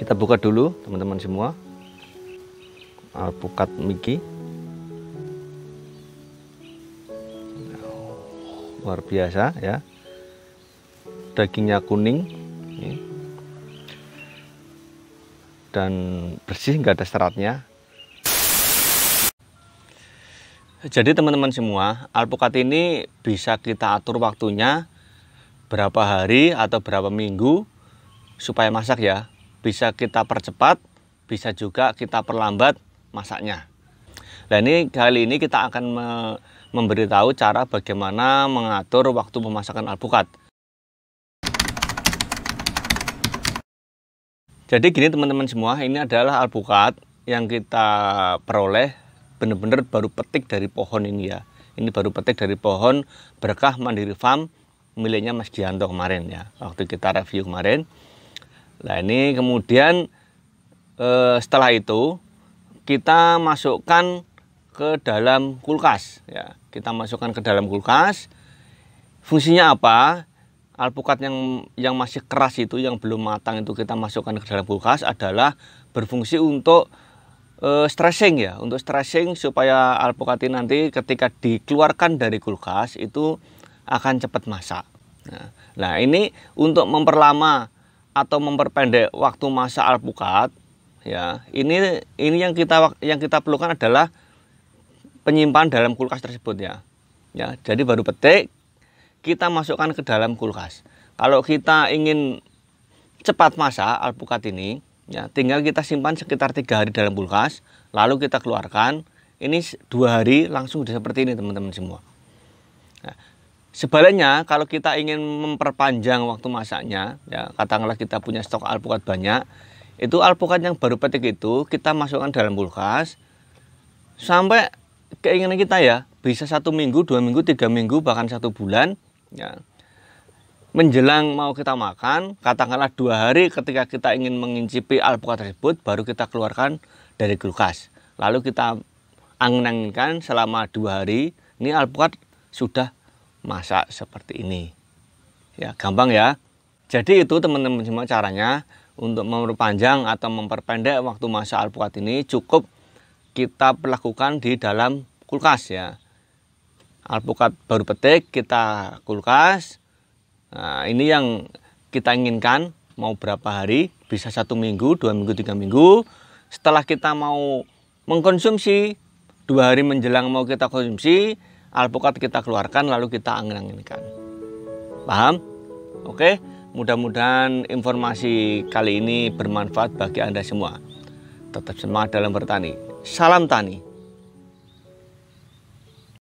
kita buka dulu teman-teman semua. Alpukat Miki luar biasa ya. Dagingnya kuning dan bersih nggak ada seratnya. Jadi teman-teman semua alpukat ini bisa kita atur waktunya berapa hari atau berapa minggu supaya masak ya. Bisa kita percepat bisa juga kita perlambat masaknya. Nah ini kali ini kita akan me memberitahu cara bagaimana mengatur waktu pemasakan alpukat. Jadi gini teman-teman semua ini adalah alpukat yang kita peroleh benar-benar baru petik dari pohon ini ya. Ini baru petik dari pohon berkah mandiri farm miliknya Mas Gianto kemarin ya waktu kita review kemarin nah ini kemudian eh, setelah itu kita masukkan ke dalam kulkas ya. Kita masukkan ke dalam kulkas. Fungsinya apa? Alpukat yang yang masih keras itu yang belum matang itu kita masukkan ke dalam kulkas adalah berfungsi untuk e, stressing ya. Untuk stressing supaya alpukat ini nanti ketika dikeluarkan dari kulkas itu akan cepat masak. Nah, nah ini untuk memperlama atau memperpendek waktu masak alpukat ya ini ini yang kita yang kita perlukan adalah penyimpan dalam kulkas tersebut ya. Ya jadi baru petik kita masukkan ke dalam kulkas. Kalau kita ingin cepat masak alpukat ini ya tinggal kita simpan sekitar tiga hari dalam kulkas lalu kita keluarkan. Ini dua hari langsung sudah seperti ini teman-teman semua sebaliknya kalau kita ingin memperpanjang waktu masaknya ya katakanlah kita punya stok alpukat banyak itu alpukat yang baru petik itu kita masukkan dalam kulkas sampai keinginan kita ya bisa satu minggu dua minggu tiga minggu bahkan satu bulan ya. Menjelang mau kita makan katakanlah dua hari ketika kita ingin mengincipi alpukat tersebut baru kita keluarkan dari kulkas. Lalu kita angin-anginkan selama dua hari ini alpukat sudah masak seperti ini ya gampang ya jadi itu teman-teman semua caranya untuk memperpanjang atau memperpendek waktu masa alpukat ini cukup kita lakukan di dalam kulkas ya. Alpukat baru petik kita kulkas. Nah, ini yang kita inginkan mau berapa hari bisa satu minggu, dua minggu, tiga minggu. Setelah kita mau mengkonsumsi dua hari menjelang mau kita konsumsi alpukat kita keluarkan lalu kita angin-anginkan. Paham? Oke. Mudah-mudahan informasi kali ini bermanfaat bagi Anda semua. Tetap semangat dalam bertani. Salam tani.